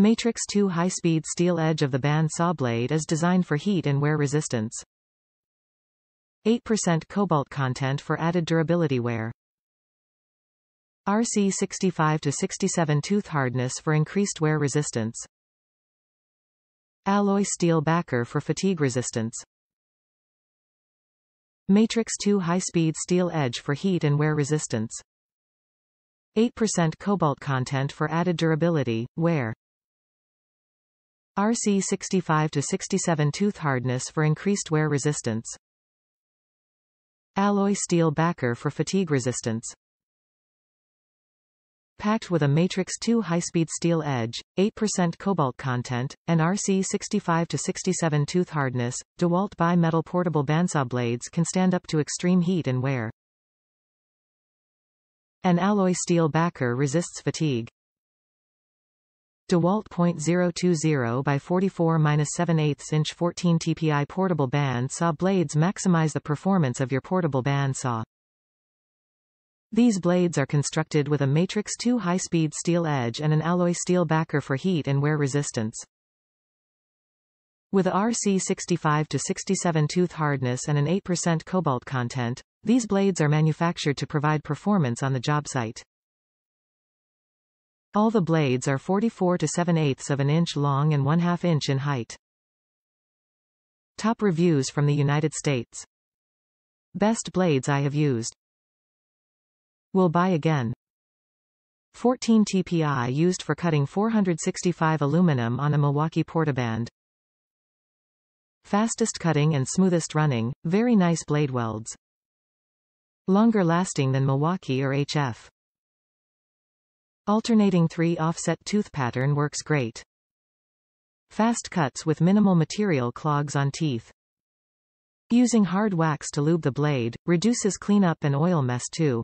Matrix 2 high-speed steel edge of the band saw blade is designed for heat and wear resistance. 8% cobalt content for added durability wear. RC 65 to 67 tooth hardness for increased wear resistance. Alloy steel backer for fatigue resistance. Matrix 2 high-speed steel edge for heat and wear resistance. 8% cobalt content for added durability, wear. RC 65 to 67 tooth hardness for increased wear resistance. Alloy steel backer for fatigue resistance. Packed with a Matrix 2 high-speed steel edge, 8% cobalt content, and RC 65 to 67 tooth hardness, DeWalt bi-metal portable bandsaw blades can stand up to extreme heat and wear. An alloy steel backer resists fatigue. DeWalt .020 by 44-7 8 inch 14 TPI portable band saw blades maximize the performance of your portable band saw. These blades are constructed with a Matrix 2 high-speed steel edge and an alloy steel backer for heat and wear resistance. With a RC 65 to 67 tooth hardness and an 8% cobalt content, these blades are manufactured to provide performance on the job site. All the blades are 44 to 7 eighths of an inch long and 1 2 inch in height. Top reviews from the United States. Best blades I have used. Will buy again. 14 TPI used for cutting 465 aluminum on a Milwaukee Portaband. Fastest cutting and smoothest running, very nice blade welds. Longer lasting than Milwaukee or HF. Alternating 3 offset tooth pattern works great. Fast cuts with minimal material clogs on teeth. Using hard wax to lube the blade, reduces cleanup and oil mess too.